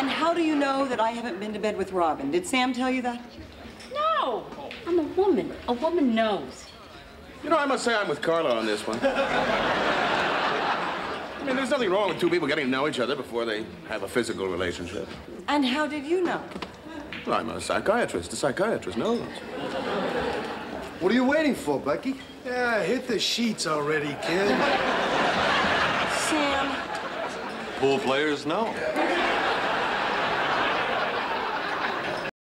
And how do you know that I haven't been to bed with Robin? Did Sam tell you that? No, I'm a woman. A woman knows. You know, I must say I'm with Carla on this one. I mean, there's nothing wrong with two people getting to know each other before they have a physical relationship. And how did you know? Well, I'm a psychiatrist. A psychiatrist knows. What are you waiting for, Becky? Yeah, hit the sheets already, kid. Sam, Pool players know.